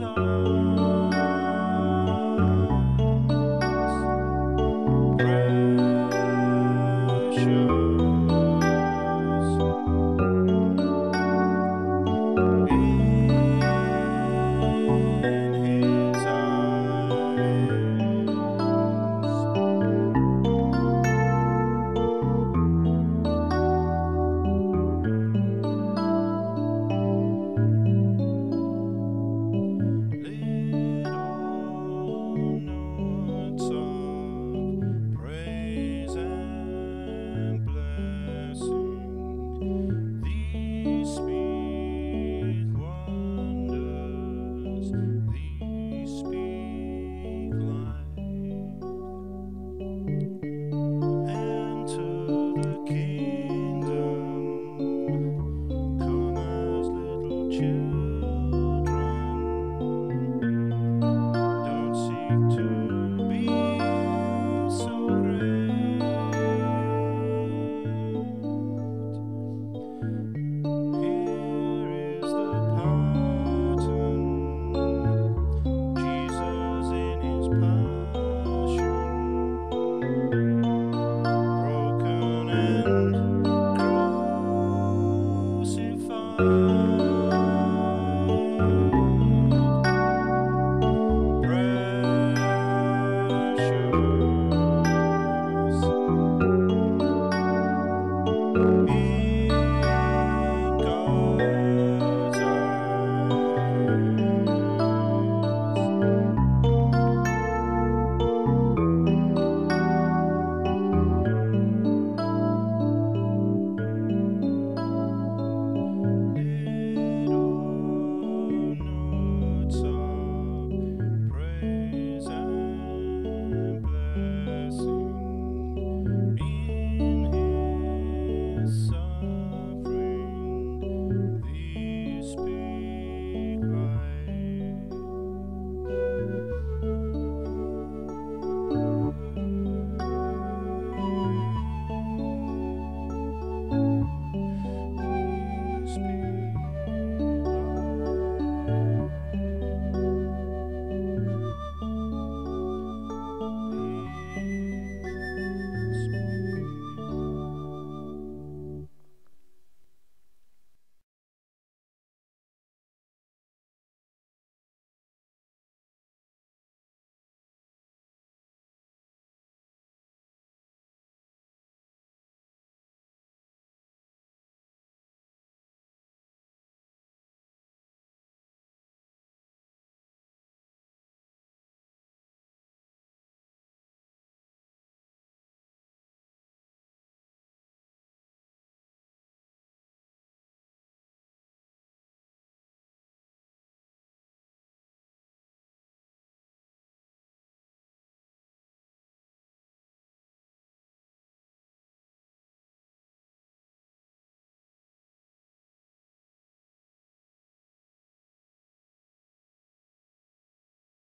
is.